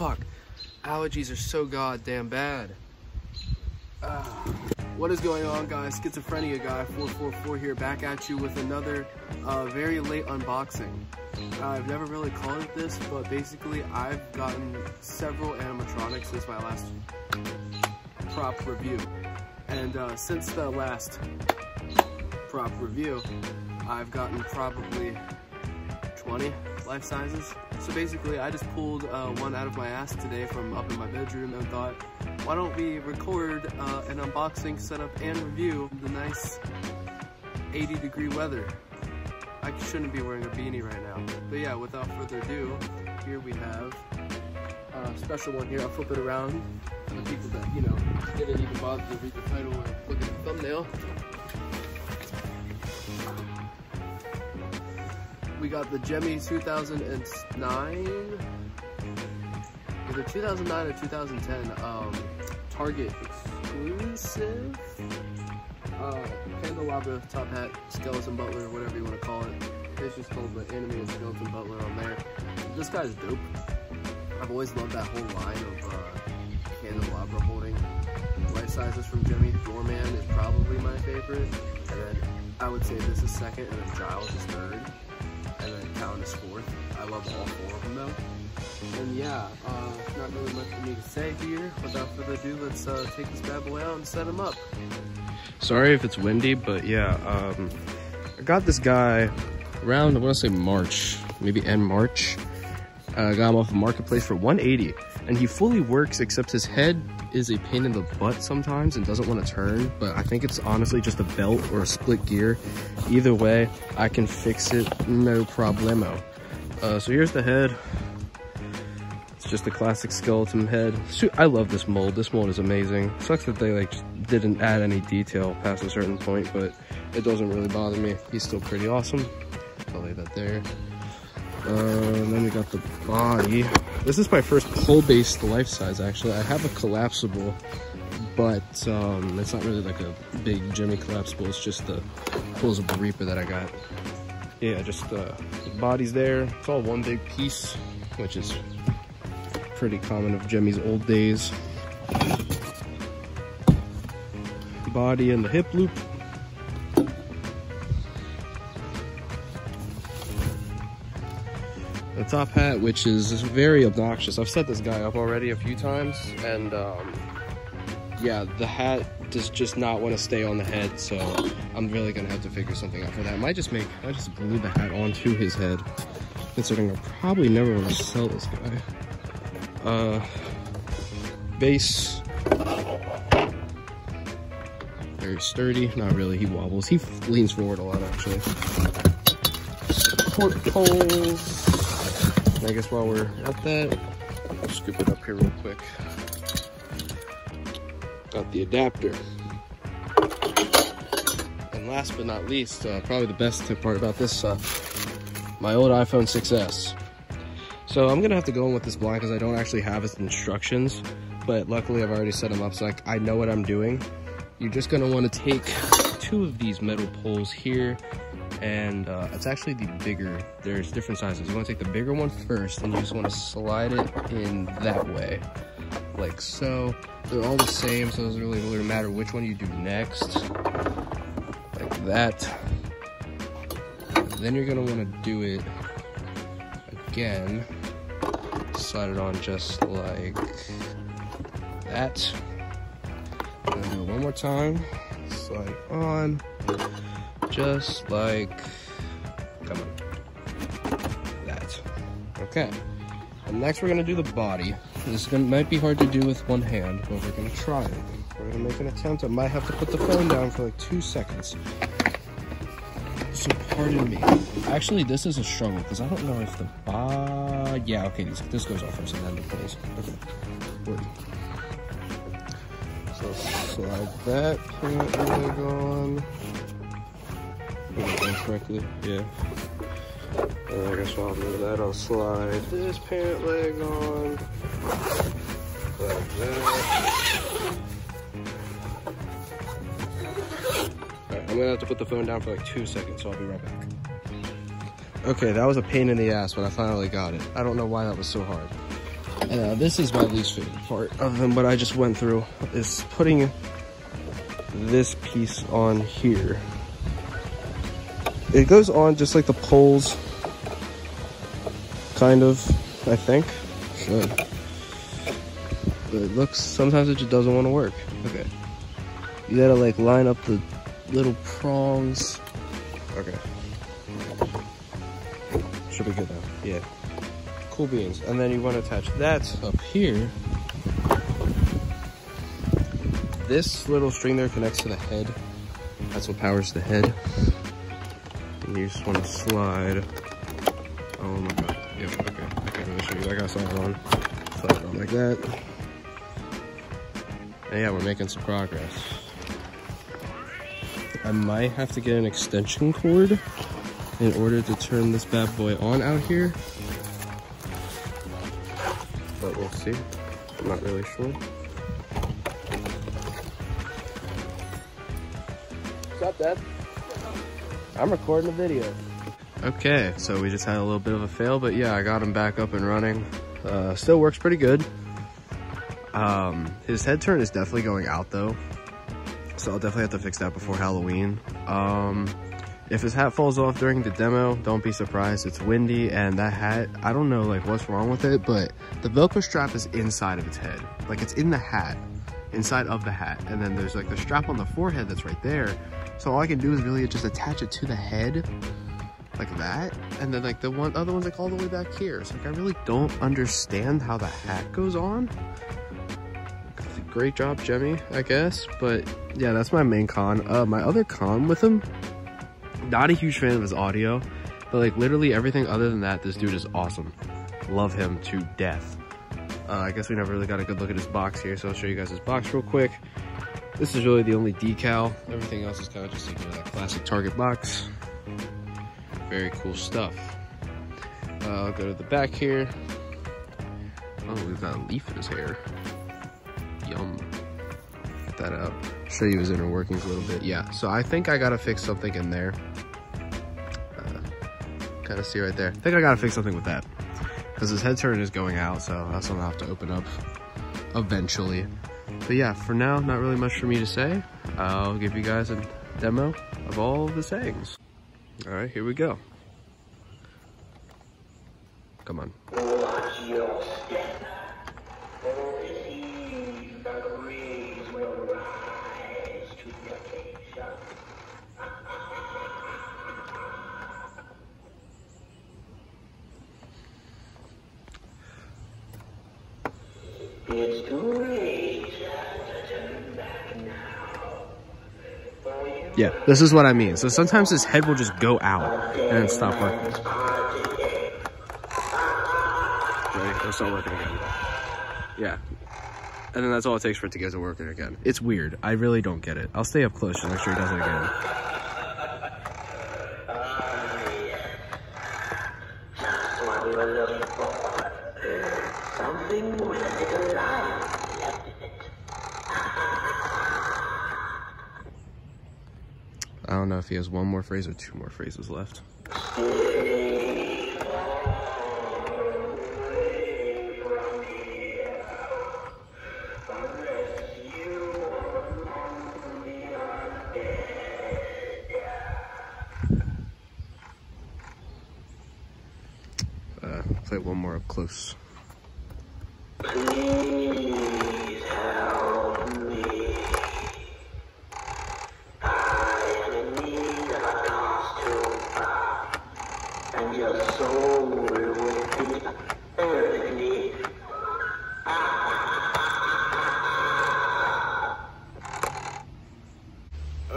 fuck. Allergies are so goddamn bad. Uh, what is going on guys? Schizophrenia guy 444 here back at you with another uh, very late unboxing. Uh, I've never really called it this, but basically I've gotten several animatronics since my last prop review. And uh, since the last prop review, I've gotten probably 20 life sizes. So basically, I just pulled uh, one out of my ass today from up in my bedroom and thought, why don't we record uh, an unboxing, setup, and review the nice 80 degree weather. I shouldn't be wearing a beanie right now. But yeah, without further ado, here we have a special one here. I'll flip it around for the people that, you know, didn't even bother to read the title or look at the thumbnail. We got the Gemmy 2009, either 2009 or 2010, um, Target exclusive, uh, candelabra top hat, skeleton butler, whatever you want to call it. It's just called the animated skeleton butler on there. This guy's dope. I've always loved that whole line of uh, candelabra holding life sizes from Gemmy. Doorman is probably my favorite, and then I would say this is second, and then Giles is third and then Count is fourth. I love all four of them though. And yeah, uh, not really much for me to say here. Without further ado, let's uh, take this bad boy out and set him up. Sorry if it's windy, but yeah, um, I got this guy around, I want to say March, maybe end March. Uh, I got him off the marketplace for 180 and he fully works except his head is a pain in the butt sometimes and doesn't want to turn but i think it's honestly just a belt or a split gear. Either way i can fix it no problemo. Uh, so here's the head. It's just a classic skeleton head. I love this mold. This mold is amazing. Sucks that they like didn't add any detail past a certain point but it doesn't really bother me. He's still pretty awesome. I'll lay that there. Uh, then we got the body. This is my first pole-based life size, actually. I have a collapsible, but um, it's not really like a big Gemmy collapsible. It's just the closable Reaper that I got. Yeah, just uh, the body's there. It's all one big piece, which is pretty common of Gemmy's old days. Body and the hip loop. The top hat, which is very obnoxious. I've set this guy up already a few times, and um, yeah, the hat does just not want to stay on the head, so I'm really gonna have to figure something out for that. I might just make, I just glue the hat onto his head, considering I probably never want to sell this guy. Uh, base, very sturdy. Not really, he wobbles. He leans forward a lot, actually. Support poles. I guess while we're at that, I'll scoop it up here real quick. Got the adapter. And last but not least, uh, probably the best part about this, uh, my old iPhone 6S. So I'm gonna have to go in with this blind because I don't actually have its instructions, but luckily I've already set them up so like I know what I'm doing. You're just gonna wanna take two of these metal poles here and uh, it's actually the bigger there's different sizes. You want to take the bigger one first and you just want to slide it in that way like so. They're all the same so it doesn't really, really matter which one you do next. Like that. Then you're gonna want to do it again. Slide it on just like that. And do it one more time slide on just like, come on, that. Okay, and next we're gonna do the body. This gonna, might be hard to do with one hand, but we're gonna try it. We're gonna make an attempt. I might have to put the phone down for like two seconds. So pardon me. Actually, this is a struggle because I don't know if the body. Yeah, okay, this, this goes off first and then the pulls. Okay. Wait. So slide that pant leg on Put it on correctly. Yeah. And I guess while I'm doing that, I'll slide this pant leg on. Like that. I'm gonna have to put the phone down for like two seconds, so I'll be right back. Okay, that was a pain in the ass, but I finally got it. I don't know why that was so hard. Uh, this is my least favorite part of them, what I just went through, is putting this piece on here. It goes on just like the poles, kind of, I think. Should. But it looks, sometimes it just doesn't want to work. Okay. You gotta like line up the little prongs. Okay. Should be good now. Yeah. Cool beans. And then you want to attach that up here. This little string there connects to the head. That's what powers the head. And you just want to slide. Oh my god. Yep, okay. I can't really show you. I got something on. Slide it on like that. And yeah, we're making some progress. I might have to get an extension cord in order to turn this bad boy on out here. But we'll see. I'm not really sure. What's up, Dad? I'm recording a video. Okay, so we just had a little bit of a fail, but yeah, I got him back up and running. Uh, still works pretty good. Um, his head turn is definitely going out though. So I'll definitely have to fix that before Halloween. Um, if his hat falls off during the demo, don't be surprised. It's windy and that hat, I don't know like what's wrong with it, but the Velcro strap is inside of its head. Like it's in the hat, inside of the hat. And then there's like the strap on the forehead that's right there. So all I can do is really just attach it to the head like that. And then like the one other one's like all the way back here. So like I really don't understand how the hat goes on great job, Gemmy, I guess. But yeah, that's my main con. Uh, my other con with him, not a huge fan of his audio, but like literally everything other than that, this dude is awesome. Love him to death. Uh, I guess we never really got a good look at his box here, so I'll show you guys his box real quick. This is really the only decal. Everything else is kind of just like know, classic Target box. Very cool stuff. Uh, I'll go to the back here. Oh, we've got a leaf in his hair. Yum. Get that out. Show you his inner workings a little bit. Yeah, so I think I gotta fix something in there. Kind of see right there. I think I gotta fix something with that. Because his head turn is going out, so that's something I'll have to open up eventually. But yeah, for now, not really much for me to say. I'll give you guys a demo of all the sayings. All right, here we go. Come on. It's too late Yeah, this is what I mean. So sometimes his head will just go out and stop working. Ready? It'll start working again. Yeah. And then that's all it takes for it to get to working again. It's weird. I really don't get it. I'll stay up close to make sure he does it again. I don't know if he has one more phrase or two more phrases left. Uh, play one more up close.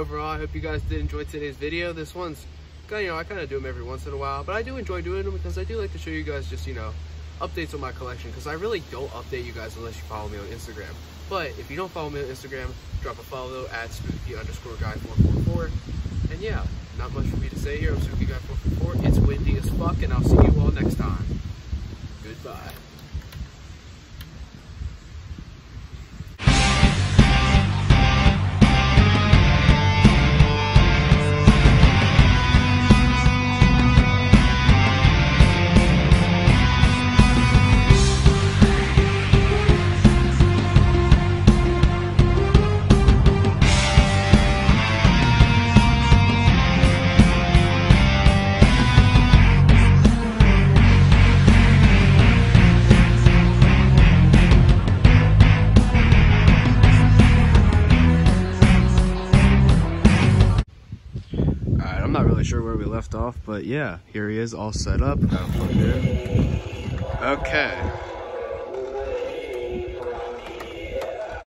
overall, I hope you guys did enjoy today's video. This one's, you know, I kind of do them every once in a while, but I do enjoy doing them because I do like to show you guys just, you know, updates on my collection because I really don't update you guys unless you follow me on Instagram. But if you don't follow me on Instagram, drop a follow at spooky underscore guy 444. And yeah, not much for me to say here. I'm spooky guy 444. It's windy as fuck, and I'll see you all next time. Goodbye. But yeah, here he is all set up. Okay.